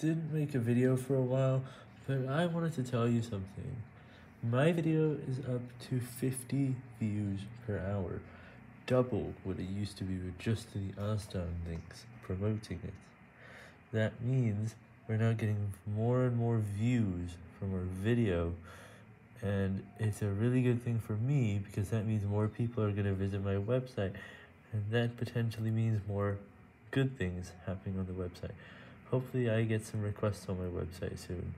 didn't make a video for a while, but I wanted to tell you something. My video is up to 50 views per hour, double what it used to be with just the Aston links promoting it. That means we're now getting more and more views from our video, and it's a really good thing for me because that means more people are going to visit my website, and that potentially means more good things happening on the website. Hopefully I get some requests on my website soon.